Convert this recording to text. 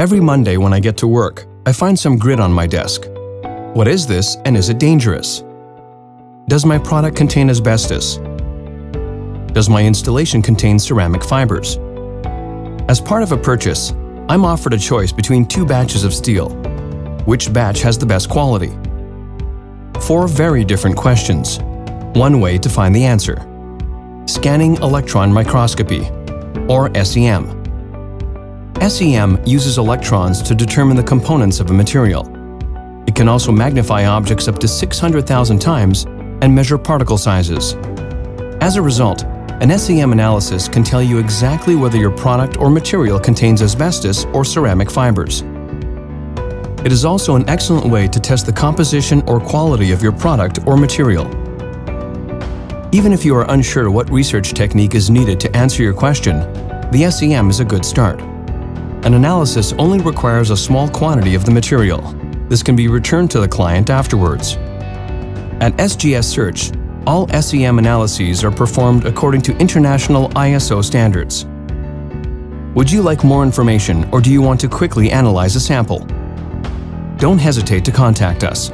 Every Monday when I get to work, I find some grit on my desk. What is this and is it dangerous? Does my product contain asbestos? Does my installation contain ceramic fibers? As part of a purchase, I'm offered a choice between two batches of steel. Which batch has the best quality? Four very different questions. One way to find the answer. Scanning electron microscopy, or SEM. SEM uses electrons to determine the components of a material. It can also magnify objects up to 600,000 times and measure particle sizes. As a result, an SEM analysis can tell you exactly whether your product or material contains asbestos or ceramic fibers. It is also an excellent way to test the composition or quality of your product or material. Even if you are unsure what research technique is needed to answer your question, the SEM is a good start. An analysis only requires a small quantity of the material. This can be returned to the client afterwards. At SGS Search, all SEM analyses are performed according to international ISO standards. Would you like more information or do you want to quickly analyze a sample? Don't hesitate to contact us.